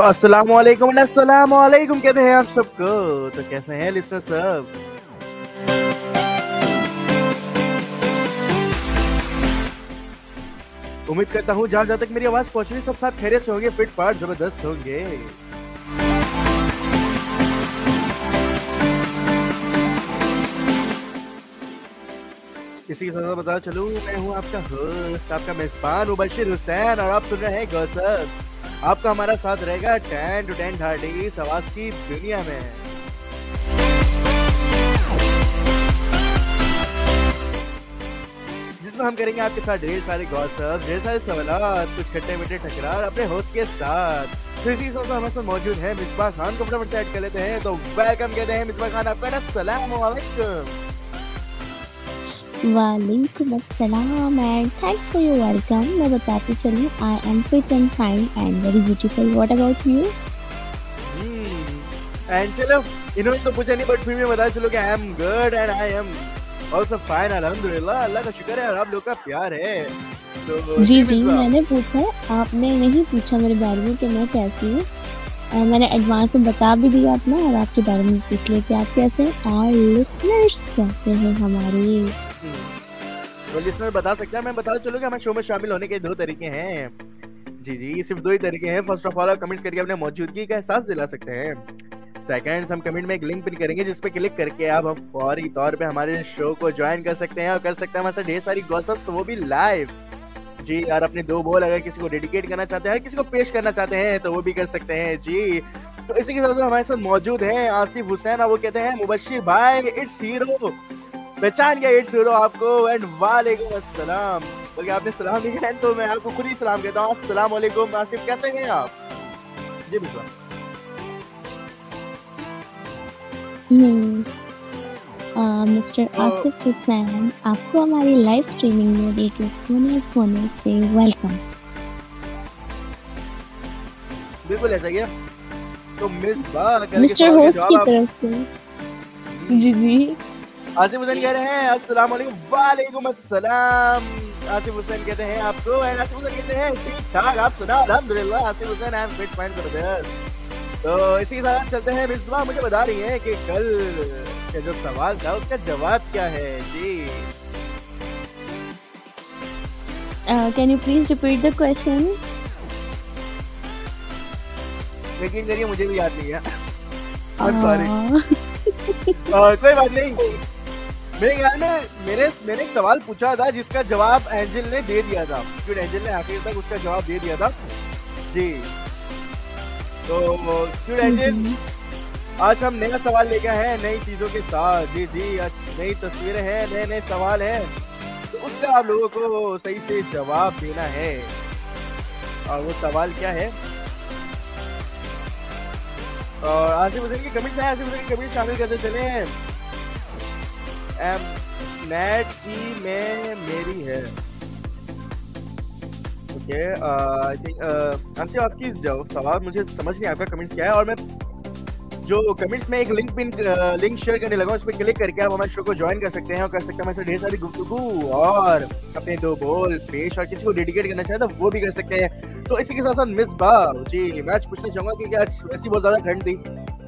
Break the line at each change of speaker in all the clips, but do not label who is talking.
तो अस्सलाम वालेकुम अस्सलाम वालेकुम कहते हैं आप सबको। तो कैसे हैं लिस्टर सब? उम्मीद करता हूँ जहाँ जहाँ तक मेरी आवाज़ पहुँच रही सब साथ खैरियत से होंगे, फिट फाट ज़बरदस्त होंगे। इसी के साथ बता चलूँ, मैं हूँ आपका होस्ट आपका मेजबान, मुबशिर हुसैन, और आप सुन रहे हैं गौसब आपका हमारा साथ रहेगा टेन टू टेन थर्टी सवास की दुनिया में। जिसमें हम करेंगे आपके साथ ढेर सारे गौसब ढेर सारे सवाल कुछ खट्टे मीठे टकरार अपने होस्ट के साथ। तो इसी साथ हमारे साथ मौजूद है मिसबा खान को फटाफट ऐड कर लेते हैं तो वेलकम कहते हैं मिसबा खान, आपका अस्सलाम वालेकुम
वालेकुम अस्सलाम and thanks for your welcome मैं बताती चलूँ I am fit and fine and very beautiful what about you
and चलो इन्होंने तो पूछा नहीं बट फिर भी बता चलो कि I am good and I am also fine अल्हम्दुलिल्लाह अल्लाह का शुक्र है आप लोग का प्यार है।
तो जी जी मैंने पूछा आपने नहीं पूछा मेरे बारे में कि मैं कैसी हूँ। मैंने एडवांस में बता भी दिया अपना और आपके बारे में पूछ लिया कि आप कैसे हैं। और लिसनर्स कैसे हैं हमारे?
तो लिसनर बता सकते हैं, मैं बता चलो कि हमारे शो में शामिल होने के दो तरीके हैं। जी जी, सिर्फ़ दो ही तरीके हैं। फ़र्स्ट ऑफ़ ऑल आप कमेंट्स करके अपने मौजूदगी का एहसास दिला सकते हैं। सेकंड हम कमेंट में एक लिंक पिन करेंगे, जिस पे क्लिक करके आप हम फौरी तौर पे हमारे शो को ज्वाइन कर सकते हैं और कर सकते हैं हमारे ढेर सारी गॉसिप्स वो भी लाइव जी यार अपने दो बोल अगर किसी को डेडिकेट करना चाहते हैं किसी को पेश करना चाहते हैं तो वो भी कर सकते हैं। जी तो इसी के साथ हमारे साथ मौजूद हैं आसिफ हुसैन, और वो कहते हैं, मुबशिर भाई इट्स हीरो पहचान गया एट ज़ीरो आपको एंड वालेकुम अस्सलाम। बल्कि आपने सलाम नहीं किया तो मैं आपको खुद ही सलाम कहता हूँ। अस्सलाम वालेकुम आसिफ कैसे हैं आप? जी बिल्कुल।
मिस्टर आसिफ हुसैन आपको हमारी लाइव स्ट्रीमिंग में एक कोने कोने से वेलकम
बिल्कुल ऐसा क्या तो मिस
मिस्टर होस्ट की तरफ़ से। जी जी।
आसिफ हुसैन कह रहे हैं अस्सलाम वालेकुम वालेकुम अस्सलाम। आसिफ हुसैन कहते हैं आपको एंड आसिफ हुसैन कहते हैं ठीक ठाक आप सुना अल्हम्दुलिल्लाह Asif Hussain I am fit fine ज़बरदस्त तो इसी के साथ चलते हैं मिसबा मुझे बता रही है कि कल का जो सवाल था उसका जवाब क्या है? जी।
Can you please repeat the question
यकीन करिए मुझे भी याद नहीं है। सॉरी कोई बात नहीं। मेरे ख्याल में मेरे मैंने एक सवाल पूछा था जिसका जवाब एंजल ने दे दिया था। क्योंकि एंजल ने आखिर तक उसका जवाब दे दिया था। जी। तो क्योंकि एंजल आज हम नया सवाल लेके हैं नई चीज़ों के साथ। जी जी आज नई तस्वीरें हैं नए नए सवाल हैं। तो उसका आप लोगों को सही से जवाब देना है। और वो सवाल क्या है? और आसिफ हुसैन की कमेंट है आसिफ हुसैन की कमेंट शामिल करते चले हैं। नेट की में मेरी है। ओके आई थिंक अंशु आपकी सवाल मुझे समझ नहीं आपका कमेंट्स क्या है? और मैं जो कमेंट्स में एक लिंक पिन लिंक शेयर करने लगा उस पर क्लिक करके आप हमारे शो को ज्वाइन कर सकते हैं और कर सकते हैं ढेर सारी गुफ्तगू और अपने दो बोल, पेश और किसी को डेडिकेट करना चाहे तो वो भी कर सकते हैं। तो इसी के साथ साथ मिस बा जी मैच पूछना चाहूँगा क्योंकि आज वैसी बहुत ज़्यादा ठंड थी,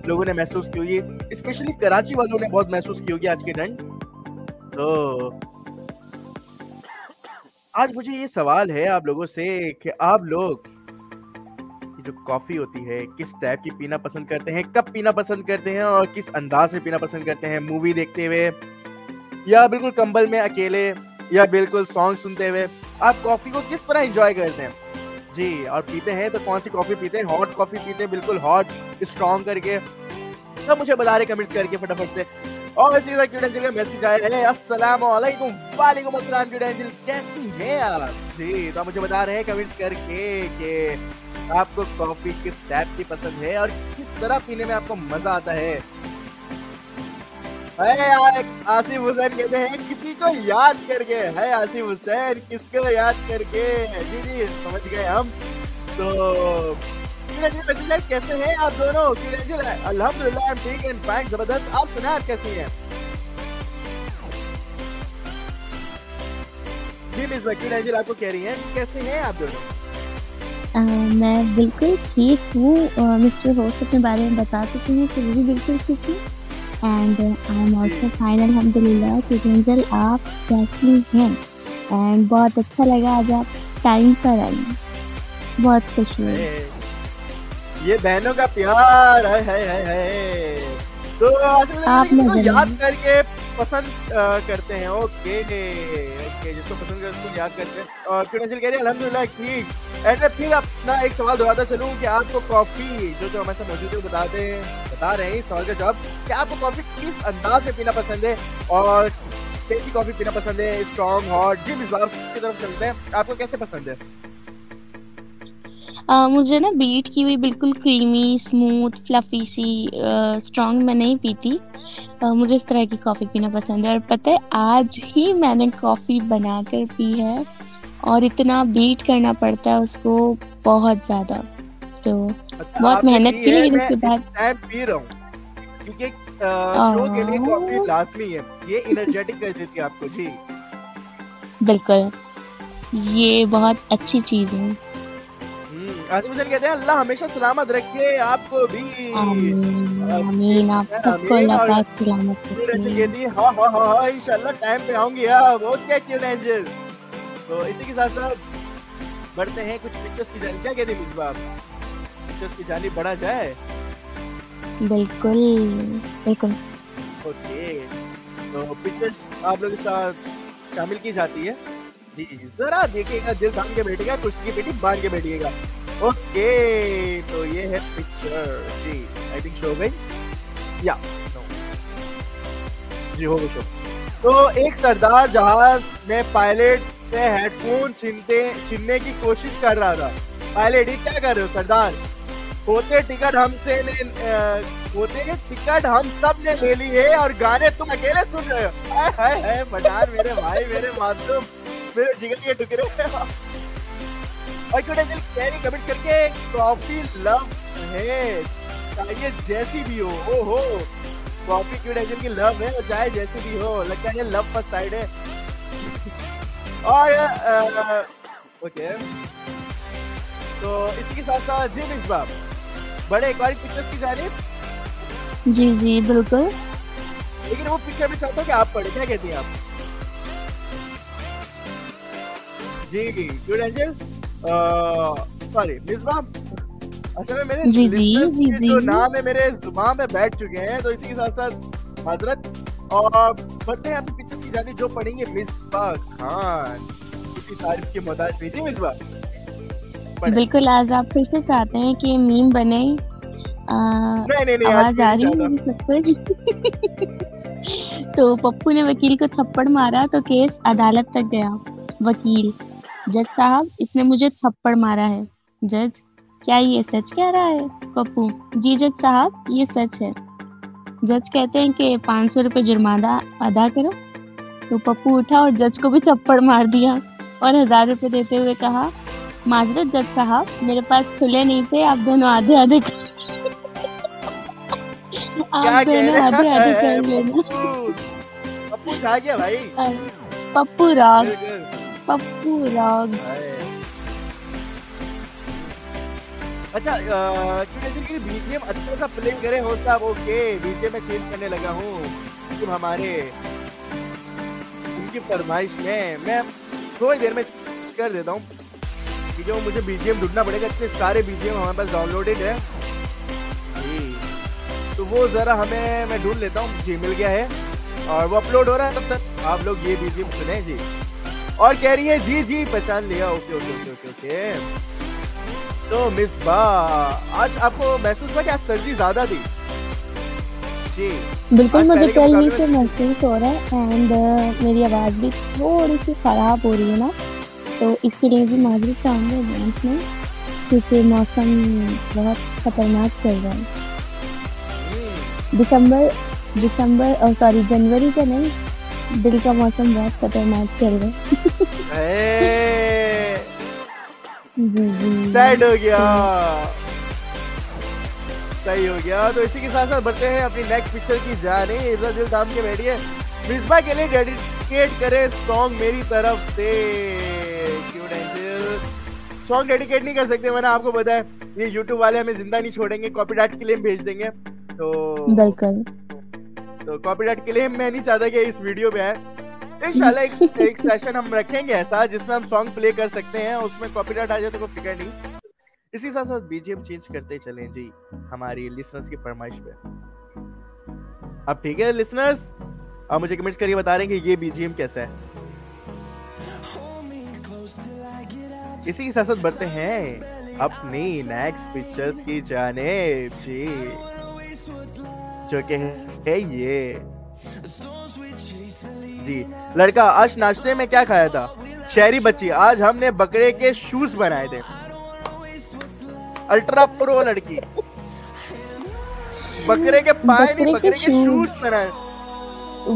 लोगों ने महसूस की होगी स्पेशली कराची वालों ने बहुत महसूस की होगी आज की ठंड। तो आज मुझे ये सवाल है आप लोगों से कि आप लोग जो कॉफ़ी होती है, किस टाइप की पीना पसंद करते हैं, कब पीना पसंद करते हैं और किस अंदाज में पीना पसंद करते हैं मूवी देखते हुए या बिल्कुल कंबल में अकेले या बिल्कुल सॉन्ग सुनते हुए, आप कॉफ़ी को किस तरह एंजॉय करते हैं? जी, और पीते हैं तो कौन सी कॉफ़ी पीते हैं? हॉट कॉफ़ी पीते हैं, बिल्कुल हॉट स्ट्रॉन्ग करके। तो मुझे बता रहे कमेंट्स करके फटाफट से। और इसी तरह क्यूट एंजल का मैसेज आया है। अस्सलाम वालेकुम वालेकुम अस्सलाम क्यूट एंजल कैसी हैं आप? जी तो मुझे बता रहे हैं कमेंट्स करके कि आपको कॉफ़ी किस टाइप की पसंद है और किस तरह पीने में आपको मज़ा आता है। आसिफ हुसैन कहते हैं, किसी को याद करके। है आसिफ हुसैन, किसको याद करके? जी जी, समझ गए हम। तो कैसे हैं? आप दोनों अल्हम्दुलिल्लाह ठीक एंड फाइन ज़बरदस्त। आप सुना आप कैसी हैं? जी मिस वकील एंजल आपको कह रही हैं कैसे हैं आप दोनों?
मैं बिल्कुल ठीक हूँ। मिस्टर होस्ट अपने बारे में बता चुके हैं कि वो भी बिल्कुल ठीक हूँ। And I am also fine अलहमदिल्ला कि आप कैसी हैं। एंड बहुत अच्छा लगा आज आप टाइम पर आई। बहुत खुश हुई।
ये बहनों का प्यार है है है है। तो आप तो याद करके पसंद करते हैं। ओके ओके जिसको पसंद करते हैं याद करते हैं। और क्यों कह रहे हैं अल्हम्दुलिल्लाह ठीक। एंड फिर अपना एक सवाल दोहराता चलूँ कि आपको कॉफ़ी जो जो हमारे साथ मौजूद है बताते हैं बता रहे हैं सवाल का जवाब कि आपको कॉफ़ी किस अंदाज में पीना पसंद है? और कैसी कॉफ़ी पीना पसंद है स्ट्रॉन्ग हॉट जिस हिसाब की तरफ़ चलते हैं आपको कैसे पसंद है?
आ, मुझे ना बीट की हुई बिल्कुल क्रीमी स्मूथ फ्लफी सी स्ट्रॉन्ग मैं नहीं पीती। आ, मुझे इस तरह की कॉफ़ी पीना पसंद है। और पता है आज ही मैंने कॉफ़ी बनाकर पी है और इतना बीट करना पड़ता है उसको बहुत ज़्यादा। तो अच्छा, बहुत मेहनत की लेकिन उसके बाद
मैं पी रहा हूँ। क्योंकि शो के लिए कॉफ़ी लाजमी है ये एनर्जेटिक कर देती है आपको जी।
बिल्कुल। ये बहुत अच्छी चीज़ है।
हुसैन कहते हैं अल्लाह हमेशा सलामत रखे आपको भी।
आमीन आप सबको अल्लाह पाक सलामत रखे।
कहती हाँ हाँ हाँ हाँ इंशाल्लाह टाइम पे आऊँगी। अब ओके क्यूट एंजल तो इसी के साथ साथ बढ़ते हैं कुछ पिक्चर्स की जानी। क्या कहती है मिसबा पिक्चर्स की जानी बढ़ा जाए।
बिल्कुल बिल्कुल।
ओके। तो पिक्चर्स आप लोगों के साथ शामिल की जाती है। जी जी जरा देखिएगा दिल थाम के बैठेगा कुश्ती की बेटी बाँध के बैठिएगा। ओके तो ये है पिक्चर जी आई थिंक शो गई? या नो जी, हो गई शो तो एक सरदार जहाज़ में पायलट से हेडफोन छीनते, छीनने की कोशिश कर रहा था। पायलट ये क्या कर रहे हो सरदार? होते टिकट हमसे ने होते टिकट हम सबने ले ली है और गाने तुम अकेले सुन रहे हो। हाय हाय हाय मेरे भाई, मेरे मासूम, मेरे जिगर के टुकड़े। और क्यों दिल कैरी कमेंट करके कॉफ़ी लव है। चाहिए जैसी भी हो ओ हो कॉफ़ी क्यों डेजल की लव है और चाहे जैसी भी हो लगता है लव फ़र्स्ट साइड है। और ओके। तो इसी के साथ साथ जी मिस बाब बड़े एक बार पिक्चर्स की जानी
जी जी बिल्कुल।
लेकिन वो पिक्चर भी चाहता हूँ कि आप पढ़े क्या कहती हैं आप? जी जी गुड एंजल। सॉरी मिसबा असल में मेरे
जी जी जी जी
जो। नाम है मेरे ज़ुबान में बैठ चुके हैं तो इसी के साथ साथ हज़रत और बढ़ते हैं अपनी की जानी जो पढ़ेंगे मिसबा खान। तारीफ़ की मोहताज मिसबा?
बिल्कुल आज आप फिर से चाहते हैं कि मीम बने?
आ, नहीं नहीं नहीं
आवाज़ आ रही है तो पप्पू ने वकील को थप्पड़ मारा तो केस अदालत तक गया वकील। जज साहब इसने मुझे थप्पड़ मारा है। जज क्या ये सच कह रहा है? पप्पू जी जज साहब ये सच है। जज कहते हैं कि पाँच सौ रुपये जुर्माना अदा करो। तो पप्पू उठा और जज को भी थप्पड़ मार दिया और हज़ार रुपए देते हुए कहा माजरत जज साहब मेरे पास खुले नहीं थे आप दोनों आधे आधे कर...
आप दोनों आधे आधे कर लेना। पप्पू? भाई।
पप्पू राग। पप्पू राग
अच्छा क्योंकि बीजीएम अच्छा सा प्ले करे हो साहब ओके बीजीएम में चेंज करने लगा हूँ। तुम हमारे, उनकी फरमाइश में, मैं थोड़ी देर में कर देता हूँ। कि जो मुझे बीजीएम ढूंढना पड़ेगा, इतने सारे बीजीएम हमारे पास डाउनलोडेड है। तो वो जरा हमें, मैं ढूंढ लेता हूँ जी मिल गया है? और वो अपलोड हो रहा है तब तक आप लोग ये बीजीएम सुने, जी। और कह रही है जी जी पहचान लिया okay okay okay okay okay. तो मिस बा आज आपको महसूस हुआ कि आज सर्दी ज़्यादा थी?
जी। बिल्कुल मुझे कल ही से महसूस हो रहा है एंड uh, मेरी आवाज़ भी थोड़ी सी ख़राब हो रही है ना तो इसके लिए भी माजरी चाहूँगा एडवांस में क्योंकि मौसम बहुत खतरनाक चल रहा है। हम्म। दिसंबर दिसंबर सॉरी जनवरी का नहीं दिल का मौसम बहुत खतरनाक चल रहा
है। जी जी सैड हो गया। सही हो गया। तो इसी के साथ साथ बढ़ते हैं अपनी नेक्स्ट पिक्चर की जाने। इधर दिल थाम के बैठिए मिसबा के लिए डेडिकेट करे सॉन्ग मेरी तरफ़ से। क्यूट एंजल सॉन्ग डेडिकेट नहीं कर सकते मैंने आपको बताया। ये यूट्यूब वाले हमें ज़िंदा नहीं छोड़ेंगे कॉपीराइट क्लेम भेज देंगे। तो
बिल्कुल।
तो कॉपीराइट क्लेम मैं नहीं चाहता कि इस वीडियो में आए। इंशाल्लाह एक एक सेशन हम रखेंगे ऐसा, जिसमें हम सॉन्ग प्ले कर सकते हैं, उसमें कॉपीराइट आ जाए तो कोई फ़िक्र नहीं। इसी साथ साथ बीजीएम चेंज करते चलें जी, हमारी लिसनर्स की फरमाइश पे। अब ठीक है लिसनर्स आप मुझे कमेंट्स करिए बता रहे हैं कि ये बीजीएम कैसा है। इसी के साथ साथ बढ़ते हैं अपनी नेक्स्ट पिक्चर्स की जाने जी। जो कि है ये। जी लड़का आज नाश्ते में क्या खाया था? शहरी बच्ची आज हमने बकरे के शूज़ बनाए थे। अल्ट्रा प्रो लड़की। बकरे के पाए नहीं बकरे के शूज़ बनाए।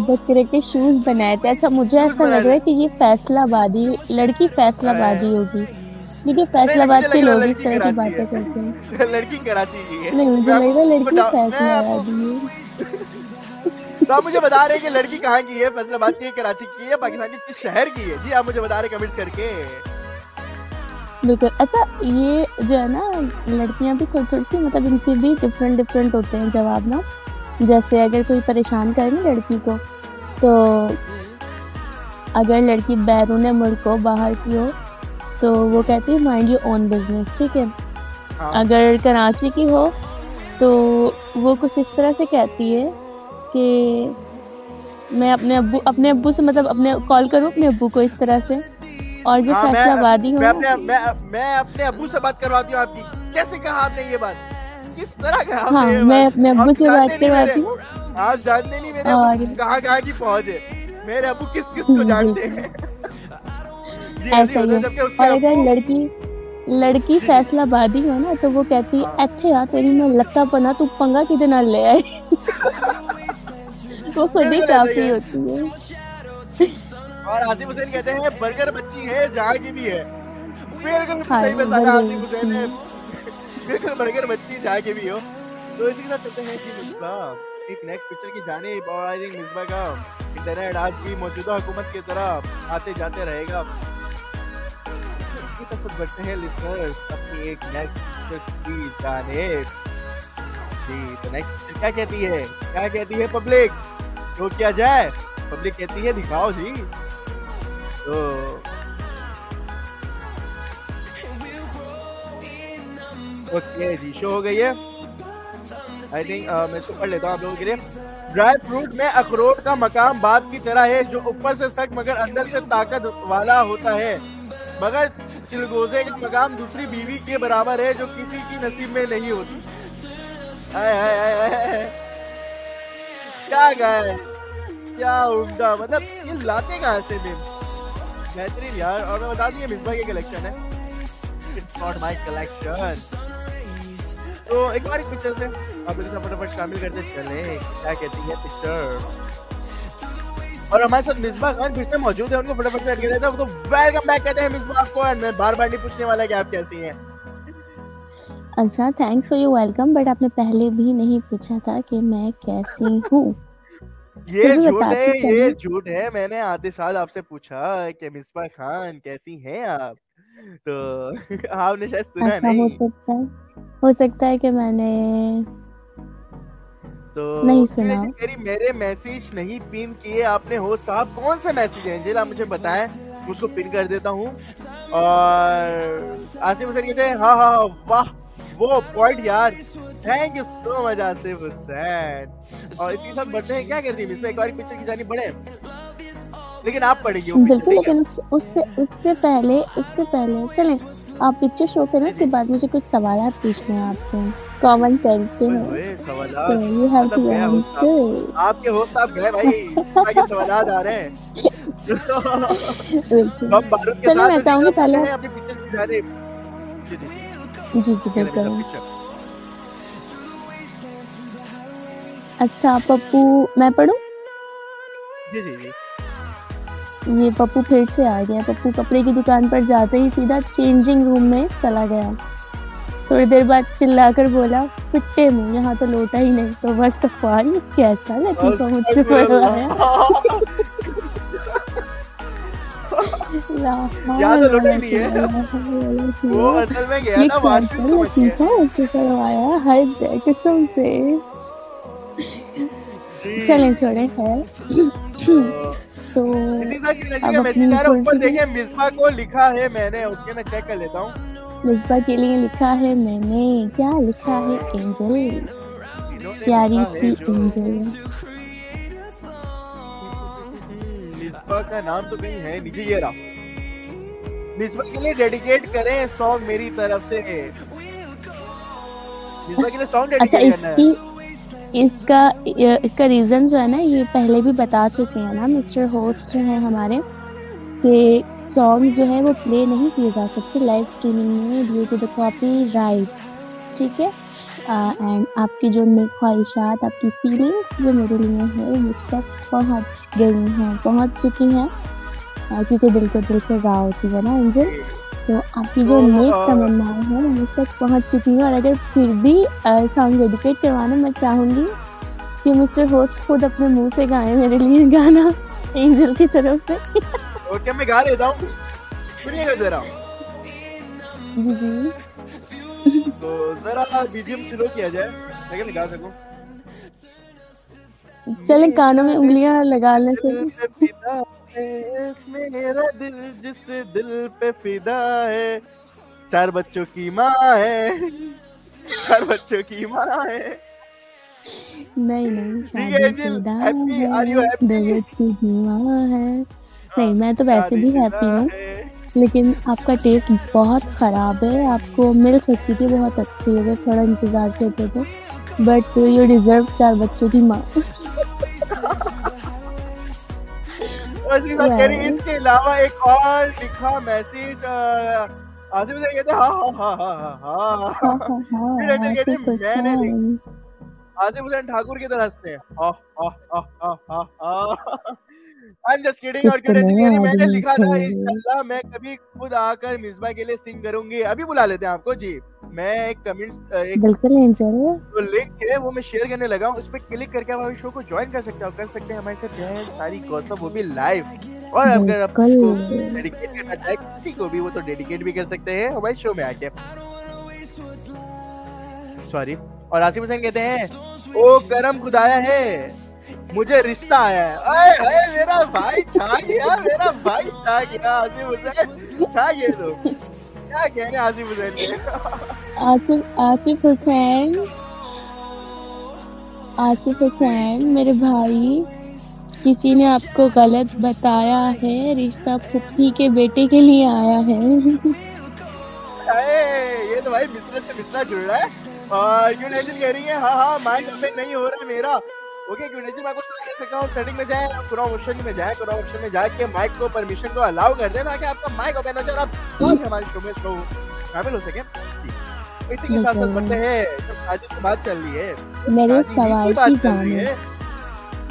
बकरे के शूज़ बनाए थे। अच्छा मुझे ऐसा लग रहा है कि ये फैसलाबादी लड़की फैसलाबादी होगी। क्योंकि फैसलाबाद के लोग इस तरह की बातें करते हैं।
लड़की कराची की है।
नहीं मुझे लग रहा लड़की फैसलाबादी है
तो आप मुझे बता रहे हैं कि लड़की कहाँ की है फैसलाबाद की है कराची की है पाकिस्तान के किस शहर की है? जी आप मुझे बता रहे कमेंट्स करके।
बिल्कुल अच्छा ये जो है ना लड़कियाँ भी थोड़ी सी मतलब इनके भी डिफरेंट डिफरेंट होते हैं जवाब ना। जैसे अगर कोई परेशान करे ना लड़की को तो अगर लड़की बैरून मुल्क हो बाहर की हो तो वो कहती है माइंड यू ओन बिज़नेस ठीक है?
हाँ।
अगर कराची की हो तो वो कुछ इस तरह से कहती है कि मैं अपने अब्बू अपने अब्बू से मतलब अपने कॉल करूँ अपने अब्बू को इस तरह से? और जो
हाँ,
फैसलाबादी
मैं
हो।
अपने मैं मैं अपने अब्बू से बात करवाती हूँ आपकी। कैसे कहा आपने ये बात? किस तरह कहा आपने
हाँ मैं अपने अब्बू
आप
से बात करवाती हूँ।
आप जानते नहीं मेरे
और-
कहाँ कहाँ की फौज है। मेरे अब्बू किस किस को जानते हैं? ऐसे
ही
है
और अगर लड़की लड़की फैसलाबादी हो ना तो वो कहती
हाँ।
है अच्छे यार तेरी मैं लत्ता पना तू पंगा किधर ना ले आए वो खुद ही काफ़ी होती है।
और आसिफ हुसैन कहते हैं बर्गर बच्ची है जहाँ की भी है। बिल्कुल
हाँ,
सही बताया आसिफ हुसैन ने बिल्कुल बर्गर बच्ची जहाँ की भी हो। तो इसी के साथ चलते हैं कि मिसबा एक नेक्स्ट पिक्चर की जानिब और आई थिंक मिसबा का इंटरनेट आज भी मौजूदा हुकूमत की तरह आते जाते रहेगा। इसी के साथ बढ़ते हैं लिसनर्स अपनी एक नेक्स्ट की जानिब जी तो नेक्स्ट क्या कहती है? क्या कहती है पब्लिक तो क्या जाए पब्लिक कहती है, दिखाओ जी। तो ओके जी शो हो गई है। आई थिंक मैं इसको पढ़ लेता हूँ आप लोगों के लिए। ड्राई फ्रूट में अखरोट का मकाम बात की तरह है, जो ऊपर से सख्त मगर अंदर से ताकत वाला होता है। मगर चिलगोजे का मकाम दूसरी बीवी के बराबर है, जो किसी की नसीब में नहीं होती। हाय हाय हाय। क्या गाय? क्या उम्दा? मतलब ये लाते कहाँ से मेम? बेहतरीन यार। और मैं बता दिए मिसबा के कलेक्शन है। इट्स नॉट माय कलेक्शन तो एक बार पिक्चर से आप लोग फटाफट शामिल करते चले। क्या कहती है पिक्चर और हमारे साथ मिसबा खान फिर से मौजूद है उनको फटाफट से अटके देता हूँ। तो वेलकम बैक कहते हैं मिसबा आपको एंड मैं बार बार नहीं पूछने वाला कि आप कैसी हैं।
अच्छा thanks for your welcome but आपने पहले भी नहीं पूछा था कि मैं कैसी हूँ।
ये झूठ है ये झूठ है मैंने आते साल आपसे पूछा कि मिसबा खान कैसी हैं आप? तो आपने शायद सुना
अच्छा हो
नहीं।
सकता है हो सकता है कि मैंने
तो
नहीं सुना।
ऐसे मेरे मैसेज नहीं पिन किए आपने हो साहब। कौन सा मैसेज है? एंजेला मुझे बताएँ उसको पिन कर देता हूँ। और आसिफ हुसैन कहते हैं हाँ हाँ हाँ, वाह वो पॉइंट यार। Thank you so much Asif Hussain. और इसके साथ बढ़ते हैं क्या करती है? इसमें एक और पिक्चर की जानी बढ़े लेकिन आप पढ़ेंगे
बिल्कुल लेकिन उस- उससे उससे पहले उससे पहले चलें आप पिक्चर शो करें उसके बाद मुझे कुछ सवाल पूछने हैं आपसे। कॉमन सेंस के हैं। तो यू हैव टू। आंसर
आपके होस्ट साहब गए भाई। आगे सवालात आ रहे हैं। हम बारूद के
चलो,
साथ
मैं चाहूँगी पहले-
अपनी पिक्चर की जानिब जी जी।
जी बिल्कुल। अच्छा पप्पू मैं पढ़ूं?
जी जी जी।
ये पप्पू फिर से आ गया पप्पू कपड़े की दुकान पर जाते ही सीधा चेंजिंग रूम में चला गया। थोड़ी देर बाद चिल्ला कर बोला पिट्टे में यहाँ तो लौटा ही नहीं तो बस सफारी कैसा लतीफा मुझसे पढ़वाया
तो
हर किस्म से। चलें छोड़े खैर। तो
अब अपनी ऊपर देखें मिसबा को लिखा है मैंने ओके मैं चेक कर लेता हूँ।
मिसबा के लिए लिखा है मैंने क्या लिखा है एंजल? प्यारी सी एंजल।
मिसबा का नाम तो कहीं है नीचे ये रहा। मिसबा के लिए डेडिकेट करें सॉन्ग मेरी तरफ़ से। मिसबा के लिए सॉन्ग डेडिकेट अच्छा, करना है।
इसका इसका रीज़न जो है ना ये पहले भी बता चुके हैं ना मिस्टर होस्ट जो है हमारे कि सॉन्ग जो है वो प्ले नहीं किए जा सकते लाइव स्ट्रीमिंग में due to the copyright ठीक है? एंड आपकी जो ख्वाहिशात आपकी फीलिंग जो मेरे लिए है मुझ तक पहुँच गई हैं पहुँच चुकी हैं। क्योंकि दिल को दिल से राह होती है ना एंजल तो आपकी जो नेक तमन्नाएँ हैं वो मुझ तक पहुँच चुकी हूँ। और अगर फिर भी सॉन्ग डेडिकेट करवाना मैं चाहूँगी कि मिस्टर होस्ट खुद अपने मुँह से गाए मेरे लिए गाना एंजल की तरफ़ से।
ओके मैं गा लेता हूँ? सुनिएगा जरा
जी जी
तो जरा बीजीएम शुरू किया जाए मैं गा सकूँ?
चलें कानों में उंगलियाँ लगाने से
मेरा दिल जिस दिल पे फिदा है। चार बच्चों की माँ है चार बच्चों की माँ है।
नहीं नहीं शादी हैप्पी आर यू हैप्पी है। नहीं मैं तो वैसे भी हैप्पी हूँ लेकिन आपका टेस्ट बहुत ख़राब है। आपको मिल सकती थी बहुत अच्छी अगर थोड़ा इंतज़ार करते तो बट यू डिजर्व चार बच्चों की माँ।
इसके अलावा एक और लिखा मैसेज आसिफ कहते हाँ हाँ हाँ हाँ हाँ हाँ। हैं हाँ हाँ हाँ हाँ हाँ। हाँ आई एम जस्ट किडिंग और क्यों मैंने लिखा था इंशाल्लाह मैं कभी खुद आकर मिसबा के लिए सिंग करूँगी। अभी बुला लेते हैं आपको जी। मैं एक कमेंट एक
बिल्कुल
जो लिंक है वो मैं शेयर करने लगा हूँ। उस पर क्लिक करके आप हमारे शो को ज्वाइन कर सकते हो। कर सकते हैं हमारे साथ बहन सारी गॉसिप वो भी लाइव और अगर आप डेडिकेट करना चाहे किसी को भी वो तो डेडिकेट भी कर सकते हैं। हमारे शो में आके। सॉरी और आसिफ हुसैन कहते हैं ओ करम खुदाया है मुझे रिश्ता आया है। अरे अरे मेरा भाई छा गया मेरा भाई छा गया आसिफ हुसैन छा गए तो क्या कह रहे आसिफ हुसैन
आसिफ आसिफ हुसैन आसिफ हुसैन मेरे भाई किसी ने आपको गलत बताया है रिश्ता फुप्पी के बेटे के लिए आया है।
ये तो भाई बिज़नेस से बिज़नेस जुड़ रहा है। और क्यों कह रही है हाँ हाँ माइंड नहीं हो रहा है मेरा। ओके क्यों नहीं मैं कुछ कह सकता हूँ सेटिंग में जाए क्रॉम ऑप्शन में जाए क्रॉम ऑप्शन में जाके माइक को परमिशन को अलाउ कर दे ताकि आपका माइक ओपन हो जाए आप हमारे शो में शो शामिल हो सके? इसी के साथ साथ बढ़ते हैं शादी की बात चल रही है।
मेरे सवाल की जाने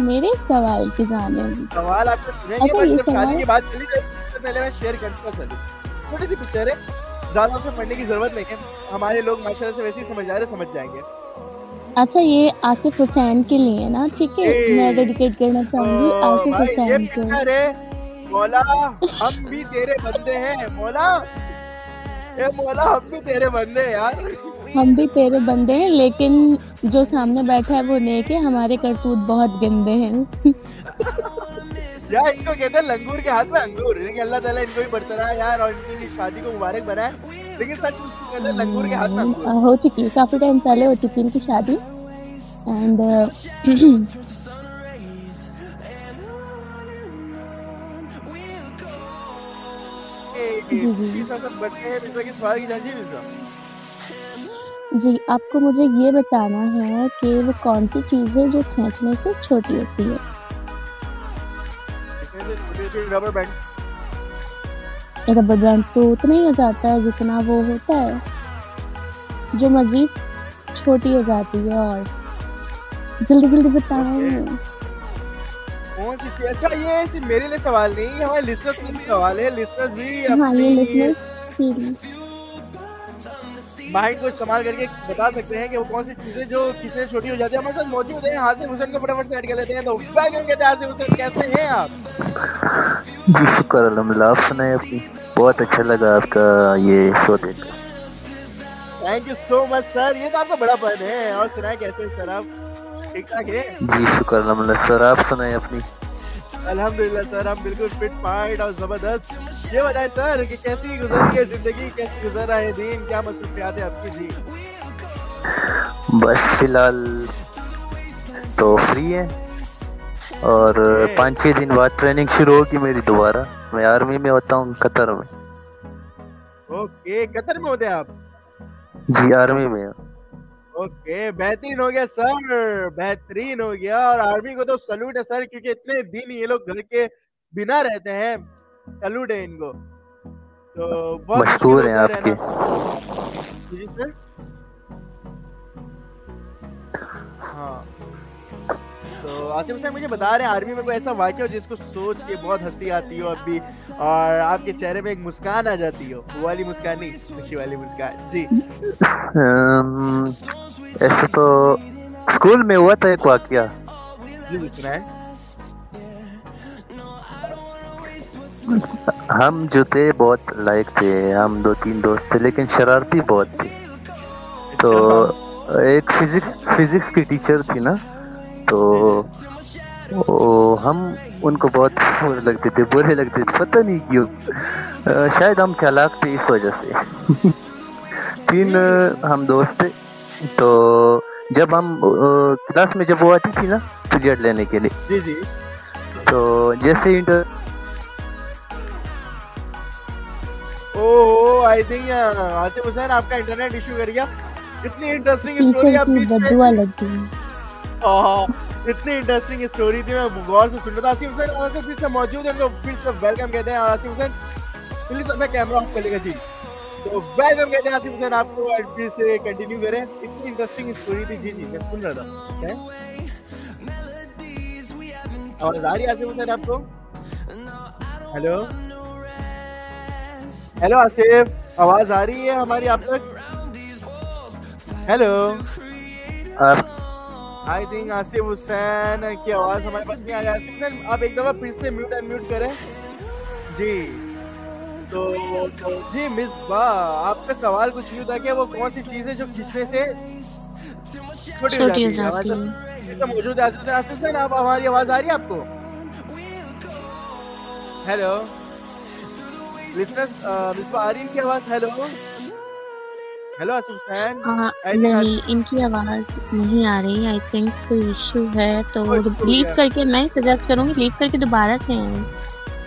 मेरे सवाल की जाने।
सवाल आपको सुनेंगे बट जब शादी की बात चली तो पहले मैं शेयर करता चलूँ छोटी सी पिक्चर है। ज़्यादा उसे पढ़ने की ज़रूरत नहीं है। हमारे लोग माशाल्लाह से वैसे ही समझ आ रहे समझ जाएँगे।
अच्छा ये आसिफ हुसैन के लिए ना? ठीक है मैं डेडिकेट करना चाहूँगी आसिफ हुसैन
को मौला हम भी तेरे बंदे हैं मौला। ए मौला हम भी तेरे बंदे हैं यार।
हम भी तेरे बंदे हैं लेकिन जो सामने बैठा है वो नेक है हमारे करतूत बहुत गंदे हैं।
यार इनको कहते हैं लंगूर के हाथ में अंगूर। लेकिन अल्लाह ताला इनको ही बरतरा यार और इनकी शादी को मुबारक बनाए। लेकिन सच उसको कहते हैं लंगूर के हाथ में अंगूर।
हो चुकी है। काफ़ी टाइम पहले हो चुकी इनकी शादी। एंड जी आपको मुझे ये बताना है कि वो कौन सी चीज़ है जो खींचने से छोटी होती है?
रबर बैंड
रबर बैंड तो उतना ही हो जाता है जितना वो होता है। जो मजीद छोटी हो जाती है और जल्दी जल्दी बताओ।
कौन सी अच्छा ये सिर्फ़ मेरे लिए सवाल नहीं है हमारे लिसनर्स के लिए सवाल है। लिसनर्स भी
हाँ ये लिसनर्स
माइंड को इस्तेमाल करके बता सकते हैं कि वो कौन सी चीज़ें जो किसने छोटी हो जाती है। हमारे साथ मौजूद है हासिफ हुसैन को फटाफट से ऐड कर लेते हैं। तो वेलकम कहते हैं हासिफ हुसैन कैसे हैं आप?
जी शुक्र अलहमदिल्ला आप सुनाए अपनी बहुत अच्छा लगा आपका ये शो देखकर
thank you so much sir ये तो आपका बड़ा फन है। और सुनाए कैसे सर आप? ठीक ठाक है?
जी शुक्र अलहमदिल्ला सर आप सुनाए अपनी।
अल्हम्दुलिल्लाह सर हम बिल्कुल फिट फाइट और ज़बरदस्त। ये बताएँ सर कि कैसी गुजर है ज़िंदगी? कैसी गुजर रहा है दिन? क्या मसरूफियात है आपकी जी
बस फ़िलहाल तो फ्री है। और पाँच छः दिन बाद ट्रेनिंग शुरू होगी मेरी दोबारा। मैं आर्मी में होता हूँ कतर में।
ओके कतर में होते आप?
जी आर्मी में
ओके बेहतरीन हो गया सर बेहतरीन हो गया। और आर्मी को तो सलूट है सर क्योंकि इतने दिन ये लोग घर के बिना रहते हैं सलूट है इनको। तो बहुत
मशहूर हैं आपके।
जी सर। हाँ। तो आसिफ हुसैन मुझे बता रहे हैं आर्मी में कोई ऐसा वाक्य हो जिसको सोच के बहुत हँसी आती हो अभी और आपके चेहरे पे एक मुस्कान आ जाती हो? वो वाली मुस्कान नहीं खुशी वाली मुस्कान जी।
ऐसे तो स्कूल में हुआ था एक वाकया।
जी जी सुनाए।
हम जो थे बहुत लायक थे हम दो तीन दोस्त थे लेकिन शरारती बहुत थे। तो एक फिजिक्स फिजिक्स की टीचर थी ना तो वो हम उनको बहुत बुरे लगते थे बुरे लगते थे। पता नहीं क्यों। शायद हम चालाक थे इस वजह से। तीन हम दोस्त थे। तो जब हम क्लास में जब वो आती थी ना पीरियड लेने के लिए।
जी जी।
तो जैसे inter
oh I think Asif Hussain आपका इंटरनेट इशू कर गया। इतनी इंटरेस्टिंग स्टोरी
टीचर
आप
की
बीच
बदुआ लग गई।
आहा, इतनी इंटरेस्टिंग स्टोरी थी, मैं गौर से सुन रहा था। आसिफ हुसैन, वहाँ से फिर से मौजूद है तो फिर से वेलकम कहते हैं। और आसिफ हुसैन प्लीज़ अपना कैमरा ऑफ़ कर लेगा जी। तो वेलकम कहते हैं आसिफ हुसैन, आपको और फिर से कंटिन्यू करें इतनी इंटरेस्टिंग स्टोरी थी, जी जी, मैं सुन रहा था। आवाज़ आ रही आसिफ हुसैन आपको। हेलो हेलो आसिफ, आवाज़ आ रही है हमारी आप तक। Hello I think Asif Hussain की आवाज़ हमारे पास नहीं आ रही। हुसैन आप एक दफ़ा फिर से म्यूट अनम्यूट करें। जी। तो, तो जी मिस बा आपका सवाल कुछ यूँ था कि वो कौन सी चीज़ है जो खींचने से छोटी हो? जाती है।
है
मौजूद है। आसिफ हुसैन आसिफ हुसैन आप हमारी आवाज़ आ रही है आपको? हेलो लिसनर्स मिस बा आ रही है आवाज़? हेलो हेलो आसिफ
हाँ,
think
नहीं इनकी आवाज़ नहीं आ रही आई थिंक कोई इशू है तो लीव करके मैं सजेस्ट करूँगी लीव करके दोबारा से आए।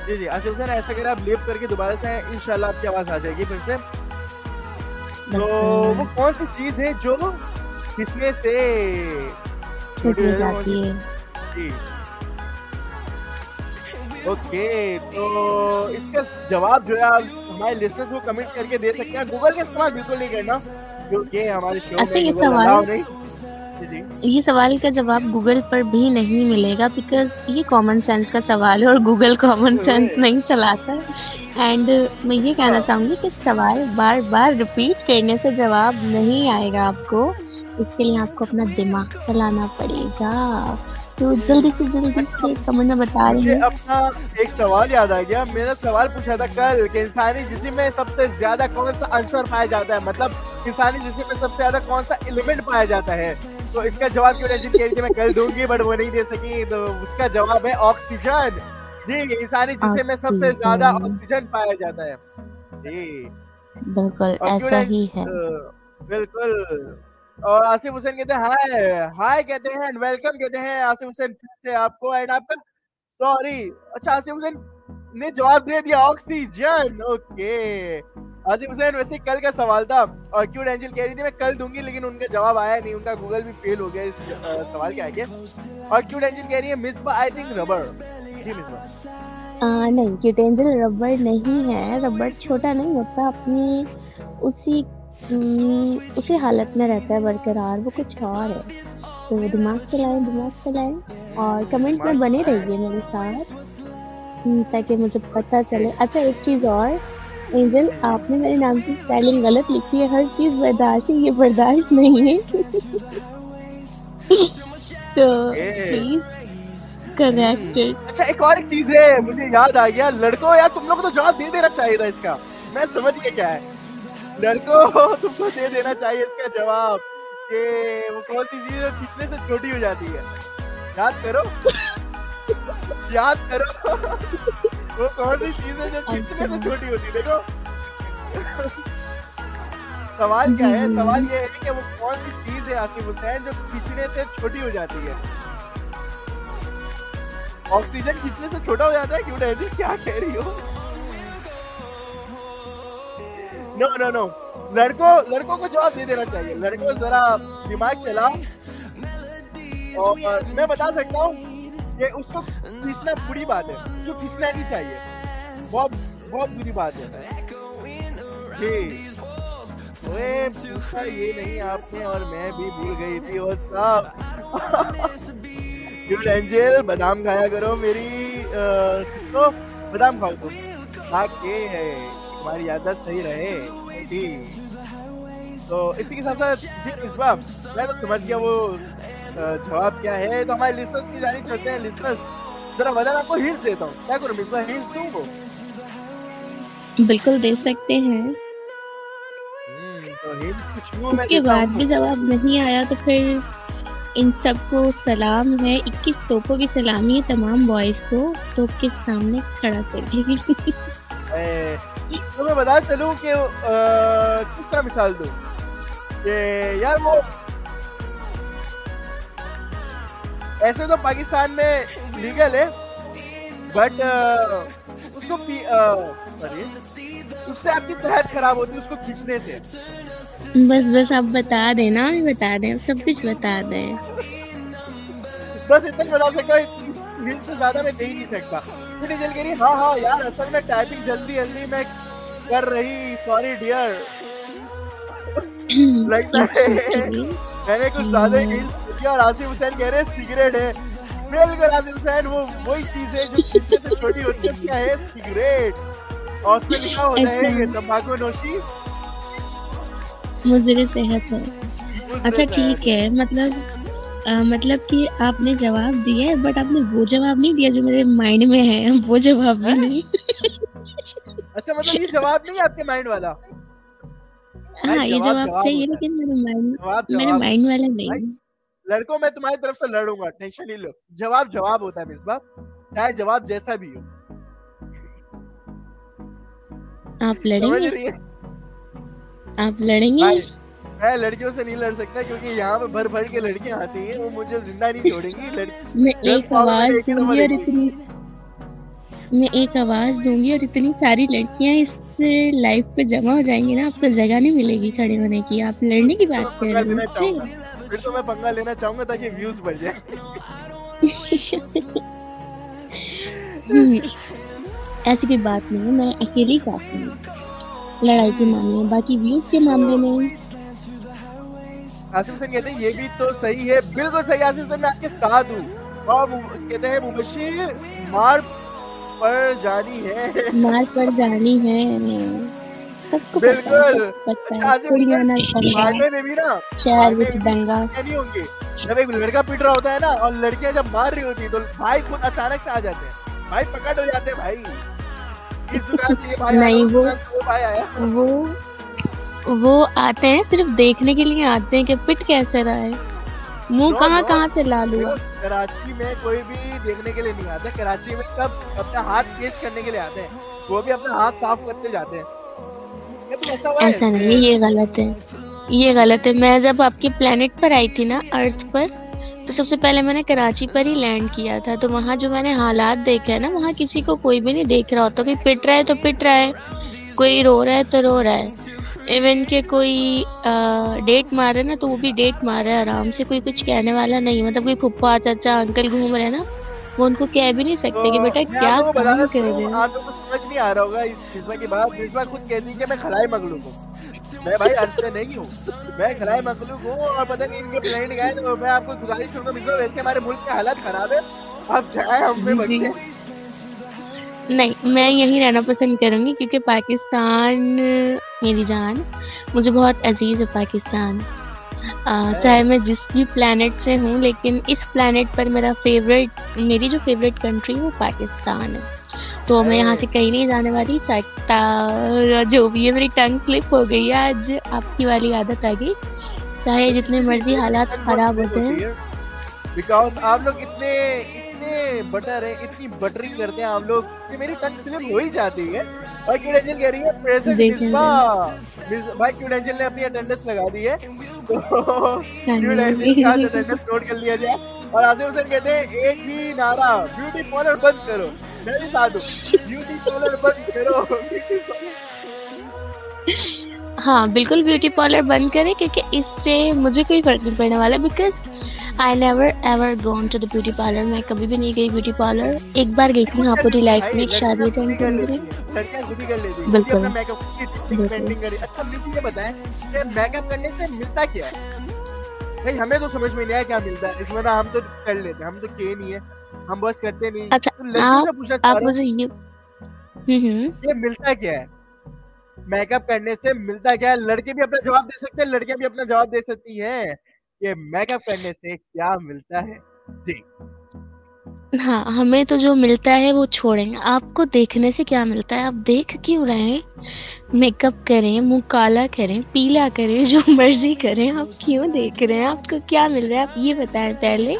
जी जी आसिफ हुसैन ऐसा करें आप लीव करके दोबारा से आए इंशाल्लाह आपकी आवाज़ आ जाएगी फिर से। तो वो कौन सी चीज़ है जो किसने से
छोटी जाती है।
जी। ओके तो इसका जवाब जो है आप हमारे लिसनर्स को कमेंट्स करके दे सकते हैं। गूगल का इस्तेमाल बिल्कुल नहीं करना क्योंकि हमारे शो
अच्छा, ये सवाल- ये सवाल का जवाब गूगल पर भी नहीं मिलेगा बिकॉज़ ये कॉमन सेंस का सवाल है और गूगल कॉमन सेंस नहीं चलाता एंड मैं ये कहना चाहूँगी कि सवाल बार बार रिपीट करने से जवाब नहीं आएगा आपको। इसके लिए आपको अपना दिमाग चलाना पड़ेगा। तो जल्दी से जल्दी से कमेंट में बता रही
मुझे
हूँ।
अपना एक सवाल याद आ गया। मेरा सवाल पूछा था कल कि इंसानी जिस्म में सबसे ज़्यादा कौन सा आंसर पाया जाता है? मतलब इंसानी जिस्म में सबसे ज़्यादा कौन सा एलिमेंट पाया जाता है? तो इसका जवाब क्यों रंजित कह रही थी मैं कल दूँगी बट वो नहीं दे सकी। तो उसका जवाब है ऑक्सीजन जी इंसानी जिस्म में सबसे ज़्यादा
ऑक्सीजन।
ऑक्सीजन पाया जाता है। जी।
बिल्कुल ऐसा ही है।
तो बिल्कुल। और आसिफ हुसैन कहते हैं हाय हाय कहते हैं एंड वेलकम कहते हैं आसिफ हुसैन फिर से आपको एंड आपका सॉरी अच्छा आसिफ हुसैन ने जवाब दे दिया ऑक्सीजन ओके। आसिफ हुसैन वैसे कल का सवाल था और क्यों एंजल कह रही थी मैं कल दूँगी लेकिन उनका जवाब आया नहीं उनका गूगल भी फेल हो गया इस सवाल के आगे। और क्यों एंजल कह रही है मिसबा आई थिंक रबर जी मिसबा
आ, नहीं यूटेंसिल रबर नहीं है रबर छोटा नहीं होता अपनी उसी उसी हालत में रहता है बरकरार वो कुछ और है। तो दिमाग चलाएँ दिमाग चलाएँ और कमेंट में बने रहिए मेरे साथ ताकि मुझे पता चले। अच्छा एक चीज़ और एंजल आपने मेरे नाम की स्पेलिंग गलत लिखी है हर चीज़ बर्दाश्त है ये बर्दाश्त नहीं है। तो प्लीज़ करेक्टेड
अच्छा एक और एक चीज़ है मुझे याद आ गया लड़कों यार तुम लोग को तो जवाब दे देना चाहिए था इसका। मैं समझ गया क्या है। लड़कों तुमको दे देना चाहिए इसका जवाब। कि वो कौन सी चीज़ है पिछले से छोटी हो जाती है? याद करो। याद करो। वो कौन सी चीज़ है जो पिछले से छोटी होती है देखो। सवाल क्या है? सवाल ये है कि वो कौन सी चीज़ है आसिफ हुसैन जो खींचने से छोटी हो जाती है? ऑक्सीजन खींचने से छोटा हो जाता है? क्यों क्या कह रही हो? नो नो नो लड़कों लड़कों को जवाब दे देना चाहिए। लड़कों जरा दिमाग चला। और मैं बता सकता हूँ कि उसको खींचना बुरी बात है। उसको खींचना नहीं चाहिए। बहुत बहुत बुरी बात है। जी। पूछा ये नहीं आपने और मैं भी भूल गई थी वो सब। गुड एंजल बादाम खाया करो मेरी तो बादाम खाओ तुम खा के हमारी याददाश्त सही रहे जी। तो इसी के साथ साथ जी इस बार मैं तो समझ गया वो जवाब क्या है। तो हमारे लिस्टर्स की जानी चलते हैं। लिस्टर्स जरा बदल आपको हिंट्स देता हूँ। क्या करूँ मिस हिंट्स दूँ वो?
बिल्कुल दे सकते हैं।
हम्म, तो
उसके बाद भी जवाब नहीं आया तो फिर इन सबको सलाम है। 21 तोपों की सलामी है तमाम बॉयज़ को। तोप के सामने खड़ा करके
तो मैं बता चलूँ कि किस तरह मिसाल दूँ? कि यार वो ऐसे तो पाकिस्तान में लीगल है बट उसको पी सॉरी उससे आपकी सेहत खराब होती है उसको खींचने से।
बस बस आप बता देना बता दें सब कुछ बता दें।
बस इतना ही बता सकता हूँ से ज़्यादा मैं दे ही नहीं सकता। फिर जल कह रही हाँ हाँ यार असल में टाइपिंग जल्दी जल्दी मैं कर रही सॉरी डियर लगता है मैंने कुछ ज़्यादा ही किया और आसिफ हुसैन कह रहे सिगरेट है. बिल्कुल आसिफ हुसैन वो वही चीज़ है जो किसी से छोटी होती है क्या है सिगरेट। और उसमें लिखा होता है ये तंबाकू नोशी?
मुजरे सेहत है। अच्छा ठीक है मतलब आ, मतलब कि आपने जवाब दिया है बट आपने वो जवाब नहीं दिया जो मेरे माइंड में है। वो जवाब भी नहीं।
अच्छा मतलब ये जवाब नहीं है आपके माइंड वाला?
हाँ ये जवाब सही है। लेकिन मेरे माइंड मेरे माइंड वाला नहीं
लड़कों मैं तुम्हारी तरफ़ से लड़ूँगा टेंशन नहीं लो। जवाब जवाब होता है मिसबा चाहे जवाब जैसा भी हो।
आप लड़ेंगे? आप लड़ेंगे?
मैं लड़कियों से नहीं लड़ सकता क्योंकि यहाँ पे भर भर के लड़कियाँ आती हैं वो मुझे ज़िंदा नहीं छोड़ेंगी।
मैं एक आवाज़ दूँगी और इतनी मैं एक आवाज़ दूँगी और इतनी सारी लड़कियाँ इस लाइफ पे जमा हो जाएँगी ना आपको जगह नहीं मिलेगी खड़े होने की। आप लड़ने की बात कर रहे
हो फिर तो मैं पंगा लेना चाहूँगा ताकि व्यूज़ बढ़ जाए।
ऐसी कोई बात नहीं है मैं अकेली काफ़ी हूँ। लड़ाई के मामले में बाकी व्यूज़ के मामले में।
आसिफ हुसैन कहते हैं ये भी तो सही है बिल्कुल सही आसिफ हुसैन मैं आपके साथ हूँ। और कहते हैं मुबशिर मार पर जानी है।
मार पर जानी है।
सबको बिल्कुल। अच्छा, मारने में भी ना?
शहर विच दंगा।
नहीं होंगे। जब एक लड़का पीट रहा होता है ना और लड़कियाँ जब मार रही होती है तो भाई खुद अचानक से आ जाते हैं। भाई पकड़ हो जाते हैं भाई। इस दुकान से ये भाई
नहीं वो वो भाई आया। वो आते हैं सिर्फ़ देखने के लिए आते हैं कि पिट कैसे रहा है। मुँह कहाँ कहाँ से लाल हुआ?
कराची में कोई भी देखने के लिए नहीं आता। कराची में सब अपना हाथ पेश करने के लिए आते हैं। वो भी अपना हाथ साफ़ करते जाते हैं।
तो ऐसा, ऐसा नहीं ये गलत है। ये गलत है। मैं जब आपके प्लेनेट पर आई थी ना अर्थ पर तो सबसे पहले मैंने कराची पर ही लैंड किया था। तो वहाँ जो मैंने हालात देखे है ना वहाँ किसी को कोई भी नहीं देख रहा होता। कोई पिट रहा है तो पिट रहा है। कोई रो रहा है तो रो रहा है। इवन के कोई डेट मार रहे ना तो वो भी डेट मार रहे आराम से कोई कुछ कहने वाला नहीं मतलब कोई फुप्पा चाचा अंकल घूम रहे ना वो उनको कह भी नहीं सकते तो कि बेटा क्या काम कर रहे
हो आप लोगों को समझ नहीं आ रहा होगा इस फ़िल्म की बात फ़िल्म खुद कहती है कि मैं खलाई मगलू हूँ मैं भाई अर्थ में नहीं हूँ। मैं खलाई मगलू हूँ और पता नहीं इनके प्लेन गए तो मैं आपको गुजारिश करूँगा मित्रों वैसे हमारे मुल्क की हालत खराब है। आप जाए हमसे बचिए
नहीं, मैं यहीं रहना पसंद करूँगी क्योंकि पाकिस्तान, मेरी जान, मुझे बहुत अज़ीज़ है पाकिस्तान। चाहे मैं जिस भी प्लेनेट से हूँ, लेकिन इस प्लेनेट पर मेरा फेवरेट मेरी जो फेवरेट कंट्री है, वो पाकिस्तान है। तो मैं यहाँ से कहीं नहीं जाने वाली, चाहे जो भी है, मेरी टंग क्लिप हो गई है आज, आपकी वाली आदत आ गई। चाहे जितने मर्ज़ी हालात खराब हो जाए।
बिकॉज़ आप लोग इतने इतने बटर है इतनी बटरिंग करते हैं आप लोग कि मेरी टंग स्लिप हो ही जाती है। और क्यूडेंजल कह रही है प्रेजेंट भाई क्यूडेंजल ने अपनी अटेंडेंस लगा दी है। तो क्यूडेंजल का अटेंडेंस नोट कर लिया जाए। और आसिफ हुसैन कहते हैं एक ही नारा ब्यूटी पार्लर बंद करो। मैं भी साथ हूँ ब्यूटी पार्लर बंद करो।
हाँ बिल्कुल ब्यूटी पार्लर बंद करें क्योंकि इससे मुझे कोई फ़र्क नहीं पड़ने वाला because I never ever gone to the beauty parlour मैं कभी भी नहीं गई ब्यूटी पार्लर एक बार गई थी हाँ पूरी लाइफ में एक शादी अटेंड
बिल्कुल। अच्छा मेकअप करने से मिलता क्या है? भाई हमें तो समझ में नहीं आया क्या मिलता है। इसमें ना हम तो कर लेते हम तो के नहीं है। हम बस करते नहीं
अच्छा तो आप, आप मुझे ये हम्म, हम्म।
ये मिलता क्या है? मेकअप करने से मिलता क्या है? लड़के भी अपना जवाब दे सकते हैं। लड़कियाँ भी अपना जवाब दे सकती हैं। ये मेकअप करने से क्या मिलता है? जी।
हाँ हमें तो जो मिलता है वो छोड़ेंगे आपको देखने से क्या मिलता है? आप देख क्यों रहे हैं? मेकअप करें मुँह काला करें पीला करें जो मर्ज़ी करें आप क्यों देख रहे हैं? आपको क्या मिल रहा है? आप ये बताएँ पहले।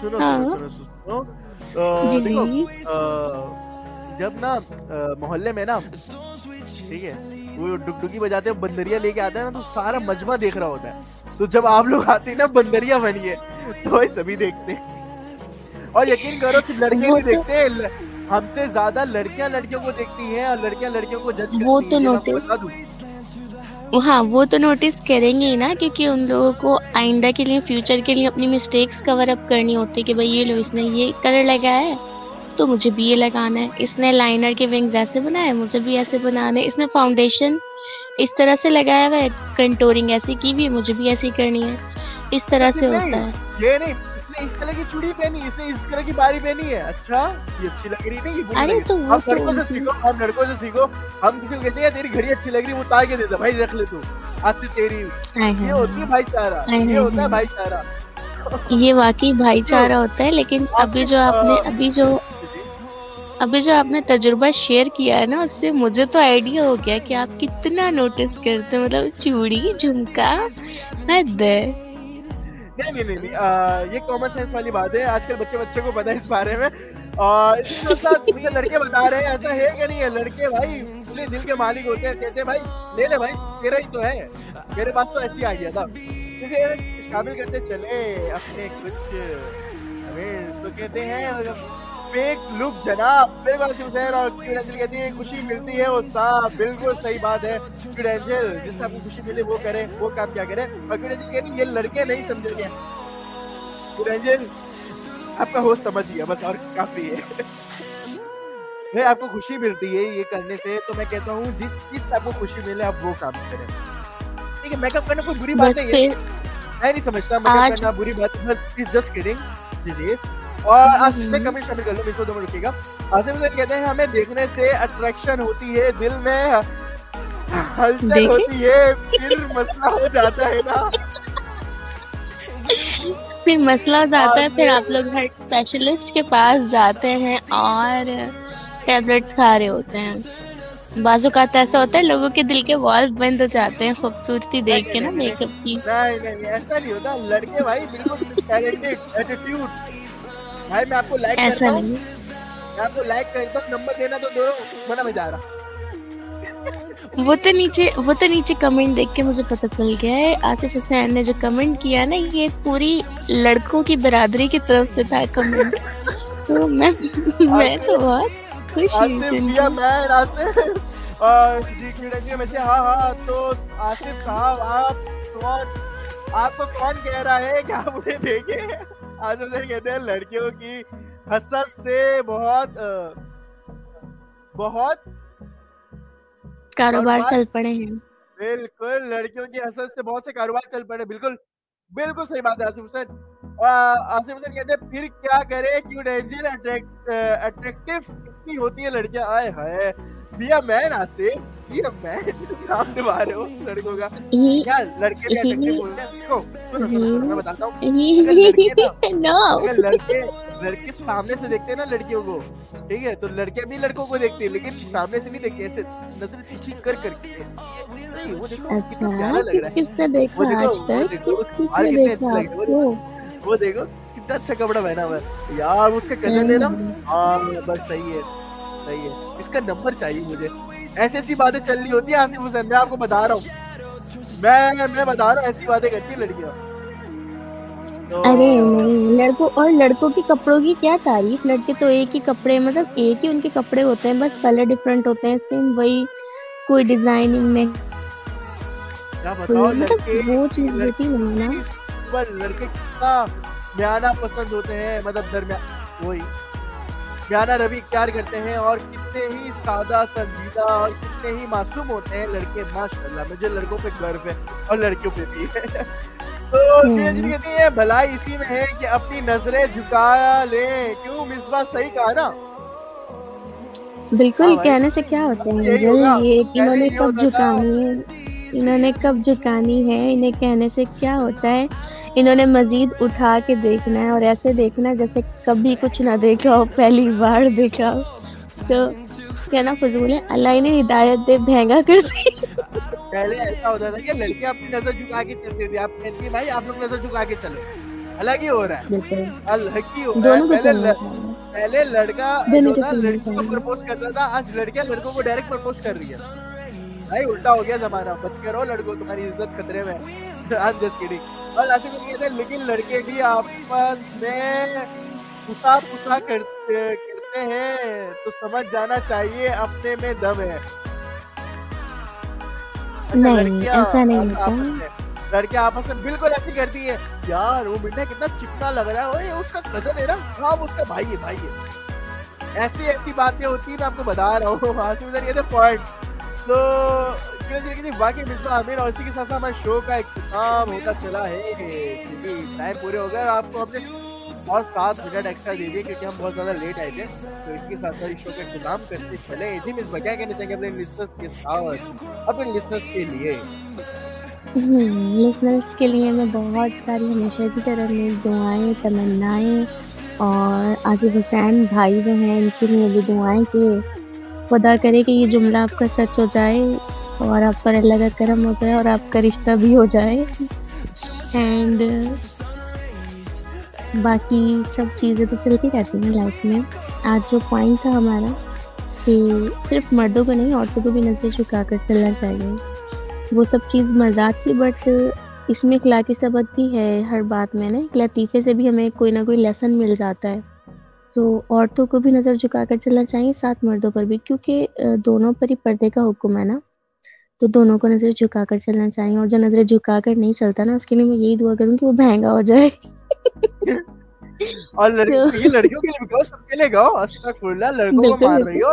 सुनो हाँ। सुनो सुनो सुनो। जी जी। जब ना मोहल्ले में ना ठीक है वो डुगडुगी बजाते हैं बंदरिया लेके आता है ना तो सारा मजमा देख रहा होता है। तो जब आप लोग आते हैं ना बंदरिया बनिए तो भाई सभी देखते हैं। और यकीन करो सिर्फ़ लड़के तो देखते हैं हमसे ज़्यादा लड़कियाँ लड़कियों को देखती हैं और लड़कियाँ लड़कियों को जज
वो तो नोटिस हाँ वो तो नोटिस करेंगे ही ना क्योंकि उन लोगों को आइंदा के लिए फ्यूचर के लिए अपनी मिस्टेक्स कवर अप करनी होती है कि भाई ये लो इसने ये कलर लगाया है। तो मुझे भी ये लगाना है। इसने लाइनर के विंग्स ऐसे बनाए मुझे भी ऐसे बनाना। है इसने फाउंडेशन इस तरह से लगाया हुआ है कंटोरिंग ऐसी की भी मुझे भी ऐसी करनी है। इस तरह से होता है।
ये नहीं इसने इस कलर की चूड़ी पहनी इसने इस कलर की बारी पहनी है। अच्छा ये अच्छी लग रही नहीं ये
अरे तो
हम लड़कों से सीखो हम लड़कों से सीखो। हम किसी को कहते हैं तेरी घड़ी अच्छी लग रही वो तार के देता भाई रख ले तू। आज से तेरी ये होती है भाईचारा ये होता है भाईचारा।
ये वाकई भाईचारा होता है लेकिन अभी जो आपने अभी जो अभी जो आपने तजुर्बा शेयर किया है ना उससे मुझे तो आइडिया हो गया कि आप कितना नोटिस करते हैं मतलब चूड़ी झुमका हद
नहीं नहीं नहीं, नहीं आ, ये कॉमन सेंस वाली बात है आजकल बच्चे बच्चे को पता है इस बारे में। और इसके साथ मुझे लड़के बता रहे हैं ऐसा है कि नहीं है? लड़के भाई अपने दिल के मालिक होते हैं कहते हैं भाई ले ले भाई तेरा ही तो है। मेरे पास तो ऐसी ही आ गया था शामिल करते चले अपने कुछ तो कहते हैं फेक लुक जनाब। बिल्कुल हुसैन और क्यूडेंजल कहती है खुशी मिलती है वो साफ़ बिल्कुल सही बात है। क्यूडेंजल जिससे आपको खुशी मिले वो करे वो काम क्या करे? और क्यूडेंजल कह रही ये लड़के नहीं समझेंगे क्यूडेंजल आपका होश समझ गया बस और काफ़ी है। भाई आपको खुशी मिलती है ये करने से तो मैं कहता हूँ जिस चीज़ आपको खुशी मिले आप वो काम करें। ठीक है मेकअप करना कोई बुरी बात नहीं है। मैं नहीं समझता मेकअप करना बुरी बात है जस्ट किडिंग जी जी। और आसिफ में कमेंट शामिल कर लो बीच दो रुकिएगा आसिफ सर कहते हैं हमें देखने से अट्रैक्शन होती है दिल में हलचल होती है फिर मसला हो जाता है ना।
फिर मसला हो जाता है फिर आप लोग हर स्पेशलिस्ट के पास जाते हैं और टेबलेट्स खा रहे होते हैं। बाजू का तो ऐसा होता है लोगों के दिल के वॉल बंद हो जाते हैं खूबसूरती देख के ना मेकअप की।
नहीं नहीं ऐसा नहीं होता। लड़के भाई बिल्कुल एटीट्यूड भाई मैं आपको लाइक करता हूँ। मैं आपको लाइक करता हूँ नंबर देना तो दो मना में जा रहा।
वो तो नीचे वो तो नीचे कमेंट देख के मुझे पता चल गया है। आसिफ हुसैन ने जो कमेंट किया ना ये पूरी लड़कों की बरादरी की तरफ़ से था कमेंट तो मैं मैं तो बहुत खुश
मैं आसिफ हाँ हाँ तो आसिफ साहब आप कौन आपको कौन कह रहा है? कि आप उन्हें देखे? आज हम कहते हैं लड़कियों की हसत से बहुत बहुत
कारोबार चल पड़े हैं।
बिल्कुल लड़कियों की हसत से बहुत से कारोबार चल पड़े बिल्कुल बिल्कुल सही बात है आसिफ हुसैन। आसिफ हुसैन कहते हैं फिर क्या करे क्यों डेंजर अट्रैक्टिव इतनी होती है लड़कियाँ? आए हाय भैया मैन आसिफ ये हो लड़कों का।
ये
क्या लड़के भी
ये-
अट्रैक्टिव हैं। देखो सुनो सुनो सुनो मैं बताता हूँ।
ये नो
लड़के लड़के सामने से देखते हैं ना लड़कियों को ठीक है तो लड़के भी लड़कों को देखते हैं लेकिन सामने से नहीं देखते ऐसे नज़र तिरछी कर करके नहीं वो देखो कितना प्यारा
अच्छा
लग रहा है।
किसने
वो
देखा आज तक किसने आपको?
वो कितना अच्छा कपड़ा पहना हुआ है। यार उसका कलर है ना? हाँ बस सही है सही है। इसका नंबर चाहिए मुझे। ऐसी ऐसी बातें चल रही होती है आसिफ हुसैन मैं आपको बता रहा हूँ। मैं मैं बता रहा हूँ ऐसी बातें करती है लड़कियाँ। तो
अरे नहीं लड़कों और लड़कों के कपड़ों की क्या तारीफ़? लड़के तो एक ही कपड़े मतलब एक ही उनके कपड़े होते हैं बस कलर डिफरेंट होते हैं सेम वही कोई डिज़ाइनिंग में। मतलब वो चीज़ होती नहीं ना।
लड़के कितना म्याना पसंद होते हैं मतलब दरमियान वही। म्याना रवि इख्तियार करते हैं और कितने ही सादा संजीदा और कितने ही मासूम होते हैं लड़के माशाल्लाह मुझे लड़कों पे गर्व है और लड़कियों पे भी है। तो धीरे कहती है भलाई इसी में है कि अपनी नज़रें झुका ले। क्यों? मिसबा सही कहा ना।
बिल्कुल
हाँ
कहने से क्या होता है अंजल ये
पहले
इन्होंने कब झुकानी है इन्होंने कब झुकानी है इन्हें कहने से क्या होता है इन्होंने मजीद उठा के देखना है और ऐसे देखना है जैसे कभी कुछ ना देखा हो पहली बार देखा हो। तो कहना फजूल है अल्लाह इन्हें हिदायत दे भैंगा कर दे।
पहले ऐसा होता था कि लड़कियाँ अपनी नज़र झुका के चलती थी। आप कहती भाई आप लोग नज़र झुका के चलो। अलग ही हो रहा है। अलग ही हो रहा है। पहले पहले लड़का लड़की को प्रपोज करता था। आज लड़कियाँ लड़कों को डायरेक्ट प्रपोज कर रही है। भाई उल्टा हो गया जमाना। बच के रहो लड़कों तुम्हारी इज़्ज़त खतरे में एम जस्ट किडिंग और ऐसे कुछ कहते हैं लेकिन लड़के भी आपस में पुसा पुसा करते करते हैं तो समझ जाना चाहिए अपने में दम है। अच्छा,
नहीं,
लड़कियाँ
ऐसा नहीं होता।
आपस में- आपस में बिल्कुल ऐसी करती है यार वो मिलना कितना चिकना लग रहा है ओए उसका कज़न है ना हाँ उसका भाई है भाई है। ऐसी ऐसी बातें होती है मैं आपको बता रहा हूँ पॉइंट तो बाकी मिसबा आमिर और इसी के साथ साथ हमारे शो का इख्तिताम होता चला है क्योंकि टाइम पूरे हो गए और आपको हमने और सात मिनट एक्स्ट्रा दे दिए क्योंकि हम बहुत ज़्यादा लेट आए थे। तो इसके साथ साथ इस शो का इख्तिताम करते चले। जी मिसबा क्या कहना चाहेंगे अपने लिसनर्स के साथ, अपने लिसनर्स के लिए?
लिसनर्स के लिए मैं बहुत सारी हमेशा की तरह मेरी दुआएँ, तमन्नाएँ और आसिफ हुसैन भाई जो हैं, इनके लिए भी दुआएँ कि खुदा करे कि ये जुमला आपका सच हो जाए। और आप पर अल्लाह का करम हो जाए और आपका रिश्ता भी हो जाए। एंड बाकी सब चीज़ें तो चलती रहती हैं लाइफ में। आज जो पॉइंट था हमारा कि सिर्फ़ मर्दों को नहीं, औरतों को भी नज़र झुका कर चलना चाहिए। वो सब चीज़ मज़ाक थी बट इसमें एक इखलाकी सबक भी है हर बात में ना। एक लतीफ़े से भी हमें कोई ना कोई लेसन मिल जाता है। तो औरतों को भी नज़र झुका कर चलना चाहिए, साथ मर्दों पर भी, क्योंकि दोनों पर ही पर्दे का हुक्म है ना। तो दोनों को नज़र झुका कर चलना चाहिए और जो नज़र झुका कर नहीं चलता ना उसके लिए मैं यही दुआ करूँ कि वो महँगा हो जाए।
और लड़कियों ये लड़कियों के लिए भी गाओ सबके लिए गाओ अस्तगफुरुल्लाह लड़कों को मार रही हो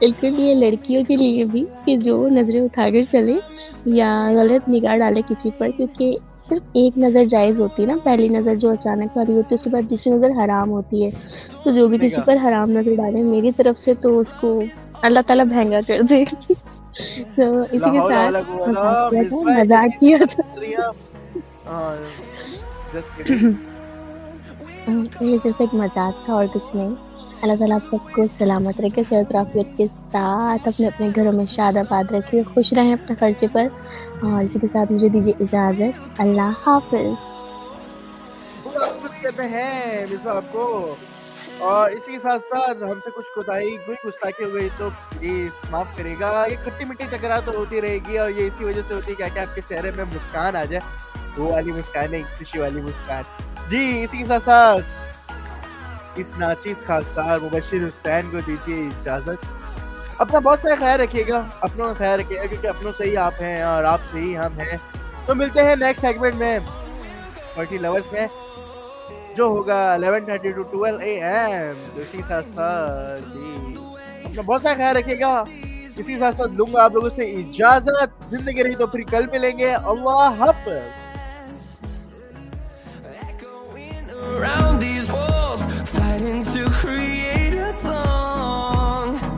बिल्कुल ये लड़कियों के लिए भी कि जो नज़रें उठाकर चले या गलत निगाह डाले किसी पर क्योंकि सिर्फ़ एक नज़र जायज़ होती है ना पहली नज़र जो अचानक वाली होती है उसके बाद दूसरी नज़र हराम होती है। तो जो भी किसी पर हराम नज़र डाले मेरी तरफ़ से तो उसको अल्लाह ताला महँगा कर दे। तो इसी के साथ मज़ाक किया था।
हाँ
ये सिर्फ़ एक मज़ाक था और कुछ नहीं। अल्लाह ताला आप सबको सलामत रखे सेहत राफियत के साथ अपने अपने घरों में शादाबाद रखे, खुश रहें अपने खर्चे पर। और इसी के साथ मुझे दीजिए इजाज़त। अल्लाह हाफिज।
आपको और इसी के साथ साथ हमसे कुछ कोताही कोई गुस्ताखी हो गई तो प्लीज़ माफ़ करेगा। ये खट्टी मिट्टी टकरा तो होती रहेगी और ये इसी वजह से होती है क्या क्या आपके चेहरे में मुस्कान आ जाए। वो वाली मुस्कान नहीं, खुशी वाली मुस्कान। जी, इसी के साथ साथ इस नाचीज खासदार मुबशिर हुसैन को दीजिए इजाज़त। अपना बहुत सारा ख्याल रखिएगा, अपनों का ख्याल रखिएगा क्योंकि अपनों से ही आप हैं और आप से ही हम हैं। तो मिलते हैं नेक्स्ट सेगमेंट में फर्टी लवर्स में, जो होगा 11:30 टू 12 एएम तो इसी साथ साथ जी, अपना बहुत सारा ख्याल रखिएगा। इसी साथ साथ लूँगा आप लोगों से इजाज़त। ज़िंदगी रही तो फिर कल मिलेंगे। अल्लाह हाफिज।
Deciding to create a song.